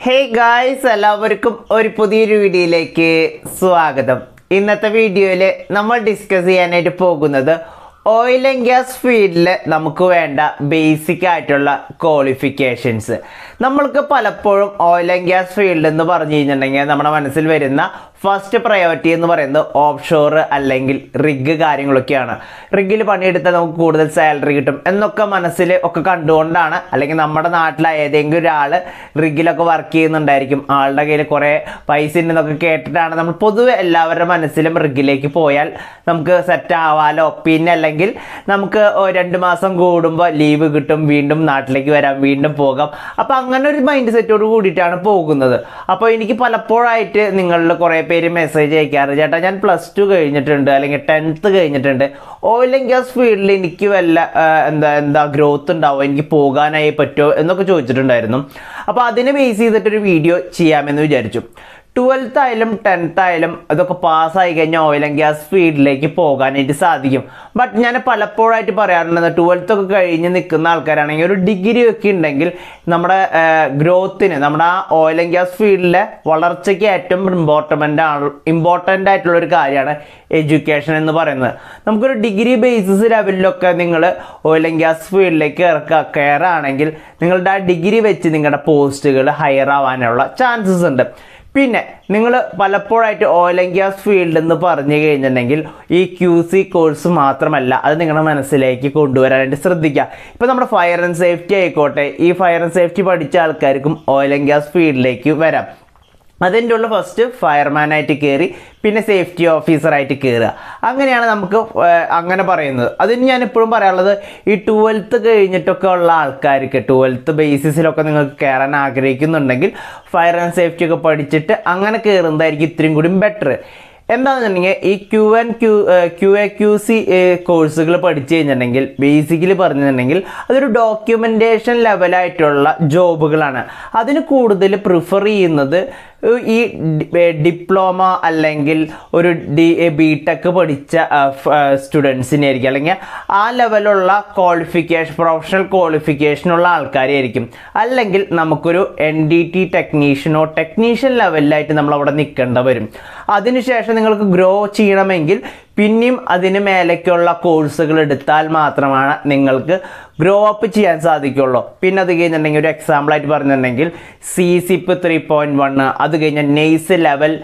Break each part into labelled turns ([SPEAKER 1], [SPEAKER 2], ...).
[SPEAKER 1] Hey guys എല്ലാവർക്കും ഒരു പുതിയൊരു വീഡിയോയിലേക്ക് സ്വാഗതം. ഇന്നത്തെ വീഡിയോയിൽ നമ്മൾ ഡിസ്കസ് ചെയ്യാനായിട്ട് പോകുന്നത് ഓയിൽ ആൻഡ് ഗ്യാസ് ഫീൽഡിൽ നമുക്ക് വേണ്ട ബേസിക് ആയിട്ടുള്ള ക്വാളിഫിക്കേഷൻസ് നമ്മൾക്ക് പലപ്പോഴും ഓയിൽ ആൻഡ് ഗ്യാസ് ഫീൽഡ് എന്ന് പറഞ്ഞു കഴിഞ്ഞിട്ടുണ്ടെങ്കിൽ നമ്മുടെ മനസ്സിൽ വരുന്ന ഫസ്റ്റ് പ്രയോറിറ്റി എന്ന് പറയുന്നത് ഓഫ് ഷോർ അല്ലെങ്കിൽ റിഗ് കാര്യങ്ങളൊക്കെയാണ്. റിഗിൽ പണിയെടുത്താൽ നമുക്ക് കൂടുതൽ സാലറി കിട്ടും. എന്നൊക്കെ മനസ്സിൽ ഒക്കെ കണ്ടുകൊണ്ടാണ് അല്ലെങ്കിൽ നമ്മുടെ നാട്ടിലെ ഏതെങ്കിലും ഒരാൾ റിഗിലൊക്കെ വർക്ക് ചെയ്യുന്നുണ്ടായിരിക്കും. ആളുടെ കയ്യിൽ കുറേ പൈസ ഉണ്ടെന്നൊക്കെ കേട്ടിട്ടാണ് നമ്മൾ പൊതുവെ എല്ലാവരുടെ മനസ്സിലും റിഗിലേക്ക് പോയാൽ നമുക്ക് സെറ്റ് ആവാലോ? പിന്നെ അല്ലെങ്കിൽ നമുക്ക് രണ്ട് മാസം കൂടുമ്പോൾ ലീവ് കിട്ടും വീണ്ടും നാട്ടിലേക്ക് വരാം വീണ്ടും പോകാം. അപ്പോൾ അങ്ങനെ ഒരു മൈൻഡ് സെറ്റോട് കൂടിയിട്ടാണ് പോകുന്നത്. അപ്പോൾ എനിക്ക് പലപ്പോഴായിട്ട് നിങ്ങളിൽ കുറേ പേര് മെസ്സേജ് അയക്കാറ്. ചേട്ടാ ഞാൻ പ്ലസ് ടു കഴിഞ്ഞിട്ടുണ്ട് അല്ലെങ്കിൽ ടെൻത്ത് കഴിഞ്ഞിട്ടുണ്ട്. ഓയിൽ ആൻഡ് ഗ്യാസ് ഫീൽഡിൽ എനിക്ക് വല്ല എന്താ എന്താ ഗ്രോത്ത് ഉണ്ടാവും? എനിക്ക് പോകാനായി പറ്റുമോ എന്നൊക്കെ ചോദിച്ചിട്ടുണ്ടായിരുന്നു. അപ്പോൾ അതിനെ ബേസ് ചെയ്തിട്ടൊരു വീഡിയോ ചെയ്യാമെന്ന് വിചാരിച്ചു. ട്വൽത്ത് ആയാലും ടെൻത്ത് ആയാലും അതൊക്കെ പാസ്സായി കഴിഞ്ഞാൽ ഓയിൽ ആൻഡ് ഗ്യാസ് ഫീൽഡിലേക്ക് പോകാനായിട്ട് സാധിക്കും. ബട്ട് ഞാൻ പലപ്പോഴായിട്ട് പറയാറുണ്ട് ട്വൽത്ത് ഒക്കെ കഴിഞ്ഞ് നിൽക്കുന്ന ആൾക്കാരാണെങ്കിൽ ഒരു ഡിഗ്രി ഒക്കെ ഉണ്ടെങ്കിൽ നമ്മുടെ ഗ്രോത്തിന് നമ്മുടെ ആ ഓയിൽ ആൻഡ് ഗ്യാസ് ഫീൽഡിലെ വളർച്ചയ്ക്ക് ഏറ്റവും ഇമ്പോർട്ടന്റ് ആണ് ഇമ്പോർട്ടന്റ് ആയിട്ടുള്ള ഒരു കാര്യമാണ് എഡ്യൂക്കേഷൻ എന്ന് പറയുന്നത്. നമുക്കൊരു ഡിഗ്രി ബേസിസ് ലെവലിലൊക്കെ നിങ്ങൾ ഓയിൽ ആൻഡ് ഗ്യാസ് ഫീൽഡിലേക്ക് ഇറക്കുക കയറുകയാണെങ്കിൽ നിങ്ങളുടെ ആ ഡിഗ്രി വെച്ച് നിങ്ങളുടെ പോസ്റ്റുകൾ ഹയർ ആവാനുള്ള ചാൻസസ് ഉണ്ട്. പിന്നെ നിങ്ങൾ പലപ്പോഴായിട്ട് ഓയിൽ ആൻഡ് ഗ്യാസ് ഫീൽഡ് എന്ന് പറഞ്ഞു കഴിഞ്ഞിട്ടുണ്ടെങ്കിൽ ഈ ക്യു സി കോഴ്സ് മാത്രമല്ല അത് നിങ്ങളുടെ മനസ്സിലേക്ക് കൊണ്ടുവരാനായിട്ട് ശ്രദ്ധിക്കുക. ഇപ്പോൾ നമ്മുടെ ഫയർ ആൻഡ് സേഫ്റ്റി ആയിക്കോട്ടെ. ഈ ഫയർ ആൻഡ് സേഫ്റ്റി പഠിച്ച ആൾക്കാർക്കും ഓയിൽ ആൻഡ് ഗ്യാസ് ഫീൽഡിലേക്ക് വരാം. അതിന്റെ ഉള്ള ഫസ്റ്റ് ഫയർമാനായിട്ട് കയറി പിന്നെ സേഫ്റ്റി ഓഫീസറായിട്ട് കയറുക അങ്ങനെയാണ് നമുക്ക് അങ്ങനെ പറയുന്നത്. അതിന് ഞാൻ എപ്പോഴും പറയാനുള്ളത് ഈ ട്വൽത്ത് കഴിഞ്ഞിട്ടൊക്കെ ഉള്ള ആൾക്കാർക്ക് ട്വൽത്ത് ബേസിസിലൊക്കെ നിങ്ങൾക്ക് കയറാൻ ആഗ്രഹിക്കുന്നുണ്ടെങ്കിൽ ഫയർ ആൻഡ് സേഫ്റ്റി ഒക്കെ പഠിച്ചിട്ട് അങ്ങനെ കയറുന്നതായിരിക്കും ഇത്രയും കൂടി ബെറ്റർ എന്താണെന്നുണ്ടെങ്കിൽ ഈ Q and Q Q A Q C കോഴ്സുകൾ പഠിച്ചു കഴിഞ്ഞിട്ടുണ്ടെങ്കിൽ ബേസിക്കലി പറഞ്ഞിട്ടുണ്ടെങ്കിൽ അതൊരു ഡോക്യുമെന്റേഷൻ ലെവലായിട്ടുള്ള ജോബുകളാണ് അതിന് കൂടുതൽ പ്രിഫർ ചെയ്യുന്നത് ഈ ഡിപ്ലോമ അല്ലെങ്കിൽ ഒരു ഡി ബി ടെക് പഠിച്ച സ്റ്റുഡൻസിനെ ആയിരിക്കും. അല്ലെങ്കിൽ ആ ലെവലുള്ള ക്വാളിഫിക്കേഷൻ പ്രൊഫഷണൽ ക്വാളിഫിക്കേഷനുള്ള ആൾക്കാരായിരിക്കും അല്ലെങ്കിൽ നമുക്കൊരു എൻ ഡി ടി ടെക്നീഷ്യനോ ടെക്നീഷ്യൻ ലെവലിലായിട്ട് നമ്മൾ അവിടെ നിൽക്കേണ്ട വരും. അതിനുശേഷം നിങ്ങൾക്ക് ഗ്രോ ചെയ്യണമെങ്കിൽ പിന്നെയും അതിന് മേലേക്കുള്ള കോഴ്സുകൾ എടുത്താൽ മാത്രമാണ് നിങ്ങൾക്ക് ഗ്രോ അപ്പ് ചെയ്യാൻ സാധിക്കുള്ളൂ. പിന്നെ അത് കഴിഞ്ഞിട്ടുണ്ടെങ്കിൽ ഒരു എക്സാമ്പിളായിട്ട് പറഞ്ഞിട്ടുണ്ടെങ്കിൽ സി സിപ്പ് ത്രീ പോയിന്റ് വണ്ണ് അത് കഴിഞ്ഞാൽ നെയ്സ് ലെവൽ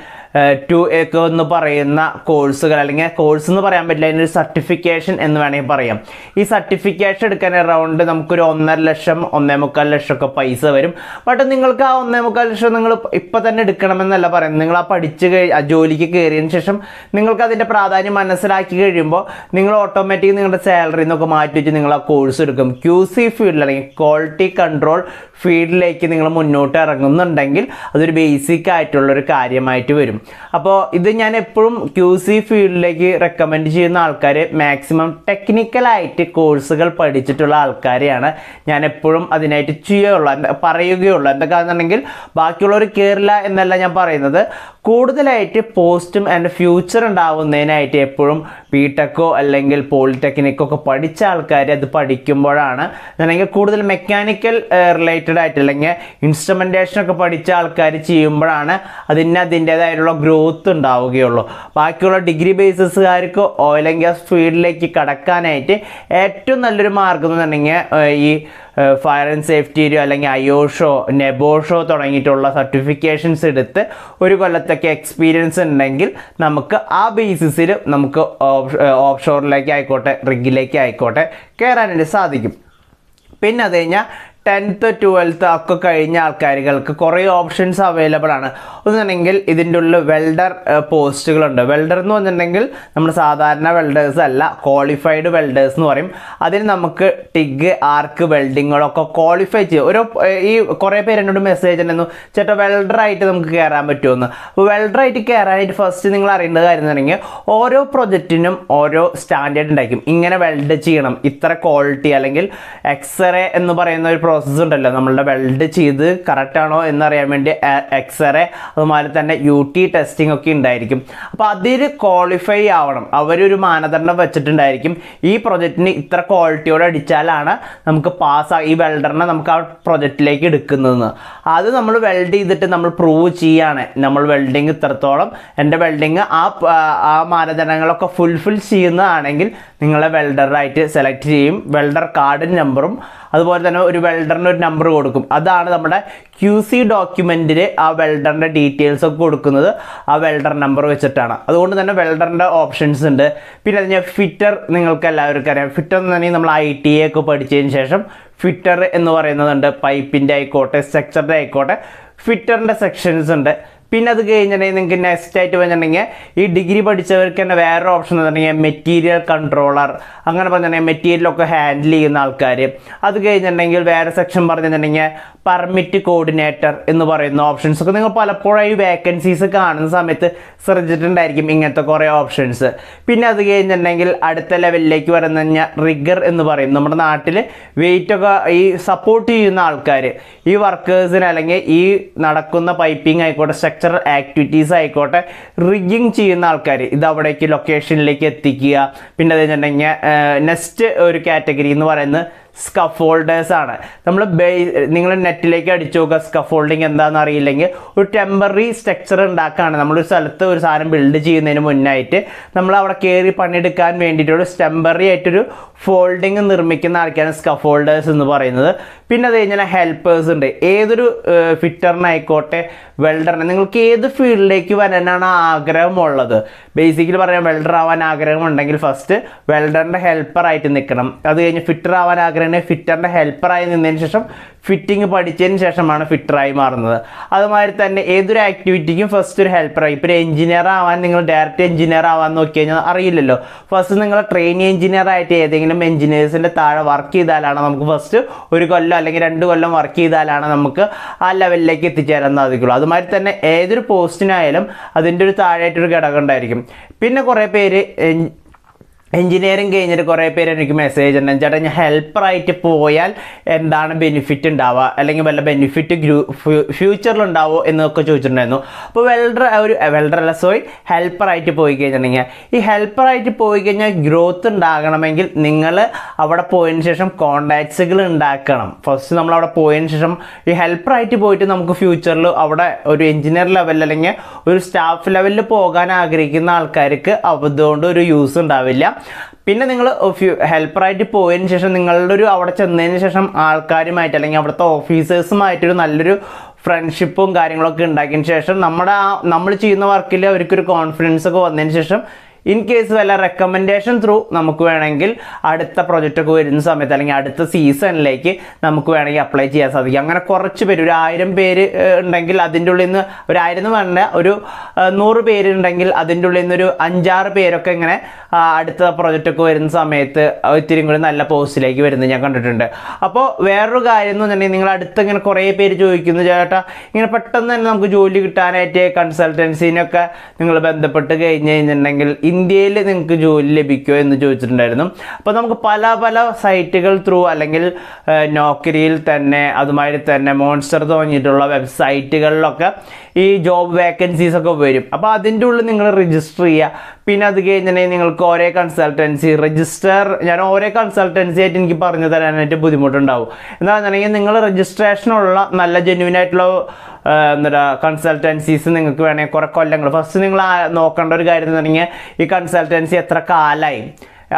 [SPEAKER 1] ടു എക്കോ എന്ന് പറയുന്ന കോഴ്സുകൾ അല്ലെങ്കിൽ കോഴ്സ് എന്ന് പറയാൻ പറ്റില്ല അതിനൊരു സർട്ടിഫിക്കേഷൻ എന്ന് വേണമെങ്കിൽ പറയാം. ഈ സർട്ടിഫിക്കേഷൻ എടുക്കാൻ അറൗണ്ട് നമുക്കൊരു ഒന്നര ലക്ഷം ഒന്നേ മുക്കാൽ ലക്ഷം ഒക്കെ പൈസ വരും. ബട്ട് നിങ്ങൾക്ക് ആ ഒന്നേ മുക്കാൽ ലക്ഷം നിങ്ങൾ ഇപ്പം തന്നെ എടുക്കണമെന്നല്ല പറയുന്നത്. നിങ്ങൾ ആ പഠിച്ച് കഴി ജോലിക്ക് കയറിയതിന് ശേഷം നിങ്ങൾക്ക് അതിന്റെ പ്രാധാന്യം മനസ്സിലാക്കി കഴിയുമ്പോൾ നിങ്ങൾ ഓട്ടോമാറ്റിക് നിങ്ങളുടെ സാലറി നിന്നൊക്കെ മാറ്റി വെച്ച് നിങ്ങൾ ആ കോഴ്സ് എടുക്കും. ക്യു സി ഫീൽഡിൽ അല്ലെങ്കിൽ ക്വാളിറ്റി കൺട്രോൾ ഫീൽഡിലേക്ക് നിങ്ങൾ മുന്നോട്ട് ഇറങ്ങുന്നുണ്ടെങ്കിൽ അതൊരു ബേസിക് ആയിട്ടുള്ളൊരു കാര്യമായിട്ട് വരും. അപ്പോൾ ഇത് ഞാൻ എപ്പോഴും ക്യു സി ഫീൽഡിലേക്ക് റെക്കമെൻഡ് ചെയ്യുന്ന ആൾക്കാർ മാക്സിമം ടെക്നിക്കലായിട്ട് കോഴ്സുകൾ പഠിച്ചിട്ടുള്ള ആൾക്കാരെയാണ്. ഞാൻ എപ്പോഴും അതിനായിട്ട് ചെയ്യുകയുള്ളൂ. എന്താ പറയുകയുള്ളൂ. എന്തൊക്കെയാണെന്നുണ്ടെങ്കിൽ ബാക്കിയുള്ളവർ കയറില്ല എന്നല്ല ഞാൻ പറയുന്നത്. കൂടുതലായിട്ട് പോസ്റ്റും ആൻഡ് ഫ്യൂച്ചർ ഉണ്ടാവുന്നതിനായിട്ട് എപ്പോഴും ബി ടെക്കോ അല്ലെങ്കിൽ പോളിടെക്നിക്കോ ഒക്കെ പഠിച്ച ആൾക്കാർ അത് പഠിക്കുമ്പോഴാണ്. അല്ലെങ്കിൽ കൂടുതൽ മെക്കാനിക്കൽ റിലേറ്റഡ് ആയിട്ട് അല്ലെങ്കിൽ ഇൻസ്ട്രുമെന്റേഷൻ ഒക്കെ പഠിച്ച ആൾക്കാർ ചെയ്യുമ്പോഴാണ് അതിന് അതിന്റേതായിട്ടുള്ള ഗ്രോത്ത് ഉണ്ടാവുകയുള്ളൂ. ബാക്കിയുള്ള ഡിഗ്രി ബേസിസുകാർക്ക് ഓയിൽ ആൻഡ് ഗ്യാസ് ഫീൽഡിലേക്ക് കടക്കാനായിട്ട് ഏറ്റവും നല്ലൊരു മാർഗം എന്ന് പറഞ്ഞിട്ടുണ്ടെങ്കിൽ ഈ ഫയർ ആൻഡ് സേഫ്റ്റിയിലോ അല്ലെങ്കിൽ അയോഷോ നെബോഷോ തുടങ്ങിയിട്ടുള്ള സർട്ടിഫിക്കേഷൻസ് എടുത്ത് ഒരു കൊല്ലത്തൊക്കെ എക്സ്പീരിയൻസ് ഉണ്ടെങ്കിൽ നമുക്ക് ആ ബേസിസിൽ നമുക്ക് ഓഫ് ഷോറിലേക്ക് ആയിക്കോട്ടെ റിഗിലേക്ക് ആയിക്കോട്ടെ കയറാനായിട്ട് സാധിക്കും. പിന്നെ അത് കഴിഞ്ഞാൽ ടെൻത്ത് ട്വൽത്ത് ഒക്കെ കഴിഞ്ഞ ആൾക്കാരുകൾക്ക് കുറേ ഓപ്ഷൻസ് അവൈലബിൾ ആണ്. ഒന്നുണ്ടെങ്കിൽ ഇതിന്റെ ഉള്ളിൽ വെൽഡർ പോസ്റ്റുകളുണ്ട് വെൽഡർ എന്ന് പറഞ്ഞിട്ടുണ്ടെങ്കിൽ നമ്മൾ സാധാരണ വെൽഡേഴ്സ് അല്ല ക്വാളിഫൈഡ് വെൽഡേഴ്സ് എന്ന് പറയും. അതിന് നമുക്ക് ടിഗ് ആർക്ക് വെൽഡിങ്ങുകളൊക്കെ ക്വാളിഫൈ ചെയ്യും. ഒരു ഈ കുറേ പേര് എന്നോട് മെസ്സേജ് ഉണ്ടായിരുന്നു ചേട്ടാ വെൽഡറായിട്ട് നമുക്ക് കയറാൻ പറ്റുമെന്ന്? അപ്പോൾ വെൽഡറായിട്ട് കയറാനായിട്ട് ഫസ്റ്റ് നിങ്ങൾ അറിയേണ്ട കാര്യം എന്ന് ഓരോ പ്രൊജക്റ്റിനും ഓരോ സ്റ്റാൻഡേർഡ് ഉണ്ടായിരിക്കും. ഇങ്ങനെ വെൽഡ് ചെയ്യണം. ഇത്ര ക്വാളിറ്റി അല്ലെങ്കിൽ എക്സ്റേ എന്ന് പറയുന്ന ഒരു പ്രോസസ്സ് ഉണ്ടല്ലോ. നമ്മളുടെ വെൽഡ് ചെയ്ത് കറക്റ്റ് ആണോ എന്നറിയാൻ വേണ്ടി എക്സ്റേ അതുപോലെ തന്നെ യു ടി ടെസ്റ്റിംഗ് ഒക്കെ ഉണ്ടായിരിക്കും. അപ്പോൾ അതിൽ ക്വാളിഫൈ ആവണം. അവരൊരു മാനദണ്ഡം വെച്ചിട്ടുണ്ടായിരിക്കും. ഈ പ്രൊജക്റ്റിന് ഇത്ര ക്വാളിറ്റിയോടെ അടിച്ചാലാണ് നമുക്ക് പാസ് ഈ വെൽഡറിനെ നമുക്ക് ആ പ്രൊജക്റ്റിലേക്ക് എടുക്കുന്നതെന്ന്. അത് നമ്മൾ വെൽഡ് ചെയ്തിട്ട് നമ്മൾ പ്രൂവ് ചെയ്യാണ്. നമ്മൾ വെൽഡിങ് ഇത്രത്തോളം എന്റെ വെൽഡിങ് ആ ആ മാനദണ്ഡങ്ങളൊക്കെ ഫുൾഫിൽ ചെയ്യുന്നതാണെങ്കിൽ നിങ്ങളെ വെൽഡറായിട്ട് സെലക്ട് ചെയ്യും. വെൽഡർ കാർഡ് നമ്പറും അതുപോലെ തന്നെ ഒരു വെൽഡറിന് ഒരു നമ്പർ കൊടുക്കും. അതാണ് നമ്മുടെ ക്യു സി ഡോക്യുമെന്റിൽ ആ വെൽഡറിന്റെ ഡീറ്റെയിൽസ് ഒക്കെ കൊടുക്കുന്നത്. ആ വെൽഡർ നമ്പർ വെച്ചിട്ടാണ്. അതുകൊണ്ട് തന്നെ വെൽഡറിന്റെ ഓപ്ഷൻസ് ഉണ്ട്. പിന്നെ അതിന് ഫിറ്റർ നിങ്ങൾക്ക് എല്ലാവർക്കും അറിയാം. ഫിറ്റർ എന്ന് പറഞ്ഞാൽ നമ്മൾ ഐ ടി എ ഒക്കെ പഠിച്ചതിന് ശേഷം ഫിറ്റർ എന്ന് പറയുന്നതുണ്ട്. പൈപ്പിന്റെ ആയിക്കോട്ടെ സ്ട്രക്ചറിന്റെ ആയിക്കോട്ടെ ഫിറ്ററിന്റെ സെക്ഷൻസ് ഉണ്ട്. പിന്നെ അത് കഴിഞ്ഞിട്ടുണ്ടെങ്കിൽ നിങ്ങൾക്ക് നെക്സ്റ്റ് ആയിട്ട് പറഞ്ഞിട്ടുണ്ടെങ്കിൽ ഈ ഡിഗ്രി പഠിച്ചവർക്ക് തന്നെ വേറൊരു ഓപ്ഷൻ എന്ന് പറഞ്ഞിട്ടുണ്ടെങ്കിൽ മെറ്റീരിയൽ കൺട്രോളർ അങ്ങനെ പറഞ്ഞിട്ടുണ്ടെങ്കിൽ മെറ്റീരിയലൊക്കെ ഹാൻഡിൽ ചെയ്യുന്ന ആൾക്കാർ അത് കഴിഞ്ഞിട്ടുണ്ടെങ്കിൽ വേറെ സെക്ഷൻ പറഞ്ഞിട്ടുണ്ടെങ്കിൽ പെർമിറ്റ് കോർഡിനേറ്റർ എന്ന് പറയുന്ന ഓപ്ഷൻസ് ഒക്കെ. നിങ്ങൾ പലപ്പോഴും ഈ വേക്കൻസീസ് കാണുന്ന സമയത്ത് ശ്രദ്ധിച്ചിട്ടുണ്ടായിരിക്കും ഇങ്ങനത്തെ കുറേ ഓപ്ഷൻസ് പിന്നെ അത് കഴിഞ്ഞിട്ടുണ്ടെങ്കിൽ അടുത്ത ലെവലിലേക്ക് വരുന്ന കഴിഞ്ഞാൽ റിഗർ എന്ന് പറയും. നമ്മുടെ നാട്ടിൽ വെയിറ്റ് ഒക്കെ ഈ സപ്പോർട്ട് ചെയ്യുന്ന ആൾക്കാർ ഈ വർക്കേഴ്സിന് അല്ലെങ്കിൽ ഈ നടക്കുന്ന പൈപ്പിംഗ് ആയിക്കോട്ടെ സ്ട്രക്ചറൽ ആക്ടിവിറ്റീസ് ആയിക്കോട്ടെ റിഗിങ് ചെയ്യുന്ന ആൾക്കാർ ഇത് അവിടേക്ക് ലൊക്കേഷനിലേക്ക് എത്തിക്കുക. പിന്നെ അത് നെക്സ്റ്റ് ഒരു കാറ്റഗറി എന്ന് പറയുന്നത് സ്കഫോൾഡേഴ്സ് ആണ്. നമ്മൾ നിങ്ങൾ നെറ്റിലേക്ക് അടിച്ചു നോക്കുക സ്കഫോൾഡിങ് എന്താണെന്ന് അറിയില്ലെങ്കിൽ ഒരു ടെമ്പററി സ്ട്രക്ചർ ഉണ്ടാക്കുകയാണ് നമ്മളൊരു സ്ഥലത്ത് ഒരു സാധനം ബിൽഡ് ചെയ്യുന്നതിന് മുന്നായിട്ട് നമ്മൾ അവിടെ കയറി പണിയെടുക്കാൻ വേണ്ടിയിട്ടൊരു ടെമ്പററി ആയിട്ടൊരു ഫോൾഡിങ് നിർമ്മിക്കുന്ന ആൾക്കാരാണ് സ്കഫോൾഡേഴ്സ് എന്ന് പറയുന്നത്. പിന്നെ അത് കഴിഞ്ഞാൽ ഹെൽപ്പേഴ്സ് ഉണ്ട്. ഏതൊരു ഫിറ്ററിനായിക്കോട്ടെ വെൽഡറിന് നിങ്ങൾക്ക് ഏത് ഫീൽഡിലേക്ക് വരാനാണ് ആഗ്രഹമുള്ളത്? ബേസിക്കലി പറയാം വെൽഡർ ആവാൻ ആഗ്രഹമുണ്ടെങ്കിൽ ഫസ്റ്റ് വെൽഡറിന്റെ ഹെൽപ്പറായിട്ട് നിൽക്കണം. അത് കഴിഞ്ഞ് ഫിറ്റർ ആവാൻ ആഗ്രഹമുണ്ടെങ്കിൽ ഫിറ്ററിന്റെ ഹെൽപ്പറായി നിന്നതിന് ശേഷം ഫിറ്റിംഗ് പഠിച്ചതിന് ശേഷമാണ് ഫിറ്ററായി മാറുന്നത്. അതുമാതിരി തന്നെ ഏതൊരു ആക്ടിവിറ്റിക്കും ഫസ്റ്റ് ഒരു ഹെൽപ്പറായി. ഇപ്പോൾ എഞ്ചിനീയർ ആവാൻ നിങ്ങൾ ഡയറക്റ്റ് എഞ്ചിനീയർ ആവാൻ നോക്കി കഴിഞ്ഞാൽ അറിയില്ലല്ലോ. ഫസ്റ്റ് നിങ്ങൾ ട്രെയിനി എഞ്ചിനീയർ ആയിട്ട് ഏതെങ്കിലും എഞ്ചിനീയേഴ്സിന്റെ താഴെ വർക്ക് ചെയ്താലാണ് നമുക്ക് ഫസ്റ്റ് ഒരു കൊല്ലം അല്ലെങ്കിൽ രണ്ട് കൊല്ലം വർക്ക് ചെയ്താലാണ് നമുക്ക് ആ ലെവലിലേക്ക് എത്തിച്ചേരാൻ സാധിക്കുള്ളൂ. അതുമാതിരി തന്നെ ഏതൊരു പോസ്റ്റിനായാലും അതിന്റെ ഒരു താഴെയായിട്ടൊരു ഘടകം ഉണ്ടായിരിക്കും. പിന്നെ കുറേ പേര് എഞ്ചിനീയറിങ് കഴിഞ്ഞിട്ട് കുറേ പേര് എനിക്ക് മെസ്സേജ് ഉണ്ട് ചേട്ടാ ഞാൻ ഹെൽപ്പറായിട്ട് പോയാൽ എന്താണ് ബെനിഫിറ്റ് ഉണ്ടാവുക? അല്ലെങ്കിൽ വല്ല ബെനിഫിറ്റ് ഗ്രൂ ഫ്യൂച്ചറിൽ ഉണ്ടാവോ എന്നൊക്കെ ചോദിച്ചിട്ടുണ്ടായിരുന്നു. അപ്പോൾ വെൽഡർ ഒരു വെൽഡർ അല്ല സോറി ഹെൽപ്പറായിട്ട് പോയി കഴിഞ്ഞിട്ടുണ്ടെങ്കിൽ ഈ ഹെൽപ്പറായിട്ട് പോയി കഴിഞ്ഞാൽ ഗ്രോത്ത് ഉണ്ടാകണമെങ്കിൽ നിങ്ങൾ അവിടെ പോയതിന് ശേഷം കോണ്ടാക്ട്സുകൾ ഉണ്ടാക്കണം. ഫസ്റ്റ് നമ്മൾ അവിടെ പോയതിന് ശേഷം ഈ ഹെൽപ്പറായിട്ട് പോയിട്ട് നമുക്ക് ഫ്യൂച്ചറിൽ അവിടെ ഒരു എഞ്ചിനീയർ ലെവലിൽ അല്ലെങ്കിൽ ഒരു സ്റ്റാഫ് ലെവലിൽ പോകാൻ ആഗ്രഹിക്കുന്ന ആൾക്കാർക്ക് അതുകൊണ്ട് ഒരു യൂസ് ഉണ്ടാവില്ല. പിന്നെ നിങ്ങൾ ഹെൽപ്പറായിട്ട് പോയതിന് ശേഷം നിങ്ങളുടെ ഒരു അവിടെ ചെന്നതിന് ശേഷം ആൾക്കാരുമായിട്ട് അല്ലെങ്കിൽ അവിടുത്തെ ഓഫീസേഴ്സുമായിട്ടൊരു നല്ലൊരു ഫ്രണ്ട്ഷിപ്പും കാര്യങ്ങളൊക്കെ ഉണ്ടാക്കിയതിന് ശേഷം നമ്മുടെ ആ നമ്മൾ ചെയ്യുന്ന വർക്കിൽ അവർക്കൊരു കോൺഫിഡൻസ് ഒക്കെ വന്നതിന് ശേഷം ഇൻ കേസ് വല്ല റെക്കമെൻഡേഷൻ ത്രൂ നമുക്ക് വേണമെങ്കിൽ അടുത്ത പ്രൊജക്റ്റ് ഒക്കെ വരുന്ന സമയത്ത് അല്ലെങ്കിൽ അടുത്ത സീസണിലേക്ക് നമുക്ക് വേണമെങ്കിൽ അപ്ലൈ ചെയ്യാൻ സാധിക്കും. അങ്ങനെ കുറച്ച് പേര് ഒരു ആയിരം പേര് ഉണ്ടെങ്കിൽ അതിന്റെ ഉള്ളിൽ നിന്ന് ഒരു ആയിരം എന്ന് പറഞ്ഞ ഒരു നൂറ് പേരുണ്ടെങ്കിൽ അതിന്റെ ഉള്ളിൽ നിന്നൊരു അഞ്ചാറ് പേരൊക്കെ ഇങ്ങനെ അടുത്ത പ്രൊജക്റ്റ് ഒക്കെ വരുന്ന സമയത്ത് ഇത്തിരി കൂടി നല്ല പോസ്റ്റിലേക്ക് വരുന്നത് ഞാൻ കണ്ടിട്ടുണ്ട്. അപ്പോൾ വേറൊരു കാര്യം എന്ന് പറഞ്ഞിട്ടുണ്ടെങ്കിൽ നിങ്ങൾ അടുത്ത് ഇങ്ങനെ കുറേ പേര് ചോദിക്കുന്നു ചേട്ടാ ഇങ്ങനെ പെട്ടെന്ന് തന്നെ നമുക്ക് ജോലി കിട്ടാനായിട്ട് കൺസൾട്ടൻസിനൊക്കെ നിങ്ങൾ ബന്ധപ്പെട്ട് കഴിഞ്ഞ് കഴിഞ്ഞിട്ടുണ്ടെങ്കിൽ ഇന്ത്യയിൽ നിങ്ങൾക്ക് ജോലി ലഭിക്കുമോ എന്ന് ചോദിച്ചിട്ടുണ്ടായിരുന്നു. അപ്പോൾ നമുക്ക് പല പല സൈറ്റുകൾ ത്രൂ അല്ലെങ്കിൽ നോക്കരിയിൽ തന്നെ അതുമാതിരി തന്നെ മോൺസ്റ്റർ തോന്നിയിട്ടുള്ള വെബ്സൈറ്റുകളിലൊക്കെ ഈ ജോബ് വേക്കൻസീസ് ഒക്കെ വരും. അപ്പോൾ അതിന്റെ ഉള്ളിൽ നിങ്ങൾ രജിസ്റ്റർ ചെയ്യുക. പിന്നെ അത് കഴിഞ്ഞിട്ടുണ്ടെങ്കിൽ നിങ്ങൾക്ക് ഓരോ കൺസൾട്ടൻസി രജിസ്റ്റർ ഞാൻ ഓരോ കൺസൾട്ടൻസി ആയിട്ട് എനിക്ക് പറഞ്ഞു തരാനായിട്ട് ബുദ്ധിമുട്ടുണ്ടാവും. എന്താണെന്നുണ്ടെങ്കിൽ നിങ്ങൾ രജിസ്ട്രേഷനുള്ള നല്ല ജെന്യൂൻ ആയിട്ടുള്ള എന്താ കൺസൾട്ടൻസീസ് നിങ്ങൾക്ക് വേണമെങ്കിൽ കുറേ കൊല്ലങ്ങൾ. ഫസ്റ്റ് നിങ്ങൾ നോക്കേണ്ട ഒരു കാര്യം എന്ന് പറഞ്ഞാൽ ഈ കൺസൾട്ടൻസി എത്ര കാലമായി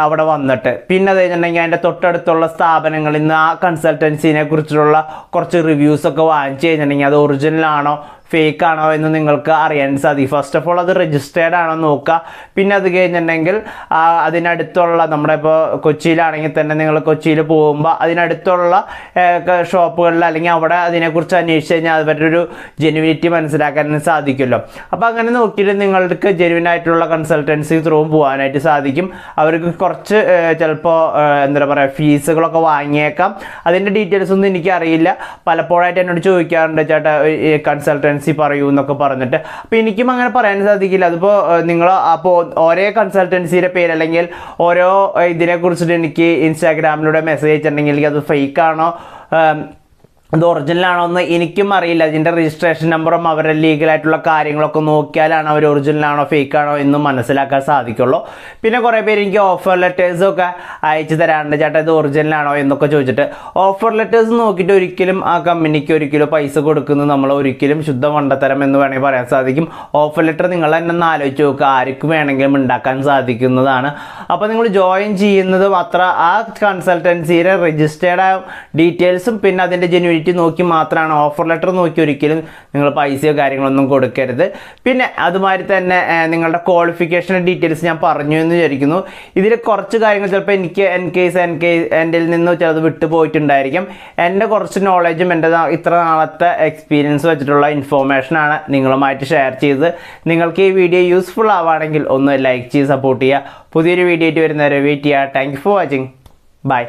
[SPEAKER 1] അവിടെ വന്നിട്ട്. പിന്നെ അത് കഴിഞ്ഞിട്ടുണ്ടെങ്കിൽ അതിന്റെ തൊട്ടടുത്തുള്ള സ്ഥാപനങ്ങളിൽ നിന്ന് ആ കൺസൾട്ടൻസിനെ കുറിച്ചുള്ള കുറച്ച് റിവ്യൂസൊക്കെ വാങ്ങിച്ചു കഴിഞ്ഞിട്ടുണ്ടെങ്കിൽ അത് ഒറിജിനൽ ആണോ ഫേക്ക് ആണോ എന്ന് നിങ്ങൾക്ക് അറിയാൻ സാധിക്കും. ഫസ്റ്റ് ഓഫ് ഓൾ അത് രജിസ്റ്റേർഡ് ആണോ നോക്കുക. പിന്നെ അത് കഴിഞ്ഞിട്ടുണ്ടെങ്കിൽ അതിനടുത്തുള്ള നമ്മുടെ ഇപ്പോൾ കൊച്ചിയിലാണെങ്കിൽ തന്നെ നിങ്ങൾ കൊച്ചിയിൽ പോകുമ്പോൾ അതിനടുത്തുള്ള ഷോപ്പുകളിൽ അല്ലെങ്കിൽ അവിടെ അതിനെക്കുറിച്ച് അന്വേഷിച്ച് കഴിഞ്ഞാൽ അവരുടെ ഒരു ജെനുവിനിറ്റി മനസ്സിലാക്കാൻ സാധിക്കുമല്ലോ. അപ്പോൾ അങ്ങനെ നോക്കിയിട്ട് നിങ്ങൾക്ക് ജെനുവിൻ ആയിട്ടുള്ള കൺസൾട്ടൻസി ത്രൂ പോകാനായിട്ട് സാധിക്കും. അവർക്ക് കുറച്ച് ചിലപ്പോൾ എന്താ പറയുക ഫീസുകളൊക്കെ വാങ്ങിയേക്കാം. അതിന്റെ ഡീറ്റെയിൽസ് ഒന്നും എനിക്കറിയില്ല. പലപ്പോഴായിട്ട് എന്നോട് ചോദിക്കാറുണ്ട് ചേട്ടാ ഈ കൺസൾട്ടൻസി പറയൂ എന്നൊക്കെ പറഞ്ഞിട്ട്. അപ്പോൾ എനിക്കും അങ്ങനെ പറയാൻ സാധിക്കില്ല. അതിപ്പോൾ നിങ്ങൾ അപ്പോൾ ഓരോ കൺസൾട്ടൻസിയുടെ പേര് അല്ലെങ്കിൽ ഓരോ ഇതിനെ കുറിച്ചിട്ട് എനിക്ക് ഇൻസ്റ്റാഗ്രാമിലൂടെ മെസ്സേജ് അയച്ചിട്ടുണ്ടെങ്കിൽ അത് ഫേക്ക് ഇത് ഒറിജിനലാണോ എന്ന് എനിക്കും അറിയില്ല. ഇതിന്റെ രജിസ്ട്രേഷൻ നമ്പറും അവരുടെ ലീഗലായിട്ടുള്ള കാര്യങ്ങളൊക്കെ നോക്കിയാലാണ് അവർ ഒറിജിനലാണോ ഫേക്ക് ആണോ എന്ന് മനസ്സിലാക്കാൻ സാധിക്കുള്ളൂ. പിന്നെ കുറേ പേര് എനിക്ക് ഓഫർ ലെറ്റേഴ്സും ഒക്കെ അയച്ചു തരാറുണ്ട്. ചേട്ടാ ഇത് ഒറിജിനലാണോ എന്നൊക്കെ ചോദിച്ചിട്ട്. ഓഫർ ലെറ്റേഴ്സ് നോക്കിയിട്ട് ഒരിക്കലും ആ കമ്പനിക്ക് ഒരിക്കലും പൈസ കൊടുക്കുന്നത് നമ്മൾ ഒരിക്കലും ശുദ്ധ മണ്ടത്തരം എന്ന് വേണമെങ്കിൽ പറയാൻ സാധിക്കും. ഓഫർ ലെറ്റർ നിങ്ങൾ തന്നെ ഒന്ന് ആലോചിച്ച് നോക്കുക ആർക്കും വേണമെങ്കിലും ഉണ്ടാക്കാൻ സാധിക്കുന്നതാണ്. അപ്പോൾ നിങ്ങൾ ജോയിൻ ചെയ്യുന്നതും അത്ര ആ കൺസൾട്ടൻസിയുടെ രജിസ്റ്റേർഡ് ഡീറ്റെയിൽസും പിന്നെ അതിന്റെ ജെന്യൂനിറ്റി നോക്കി മാത്രമാണ് ഓഫർ ലെറ്റർ നോക്കി ഒരിക്കലും നിങ്ങൾ പൈസയോ കാര്യങ്ങളൊന്നും കൊടുക്കരുത്. പിന്നെ അതുമാതിരി തന്നെ നിങ്ങളുടെ ക്വാളിഫിക്കേഷന്റെ ഡീറ്റെയിൽസ് ഞാൻ പറഞ്ഞു എന്ന് വിചാരിക്കുന്നു. ഇതിൽ കുറച്ച് കാര്യങ്ങൾ ചിലപ്പോൾ എനിക്ക് എൻ കേസ് എൻ കെ എന്റെ നിന്ന് ചിലത് വിട്ടുപോയിട്ടുണ്ടായിരിക്കും എന്റെ കുറച്ച് നോളജും എന്റെ ഇത്ര നാളത്തെ എക്സ്പീരിയൻസ് വെച്ചിട്ടുള്ള ഇൻഫോർമേഷനാണ് നിങ്ങളുമായിട്ട് ഷെയർ ചെയ്ത് നിങ്ങൾക്ക് ഈ വീഡിയോ യൂസ്ഫുൾ ആവുകയാണെങ്കിൽ ഒന്ന് ലൈക്ക് ചെയ്ത് സപ്പോർട്ട് ചെയ്യുക. പുതിയൊരു വീഡിയോ ആയിട്ട് വരുന്നവരെ വെയിറ്റ് ചെയ്യുക. Thank for watching bye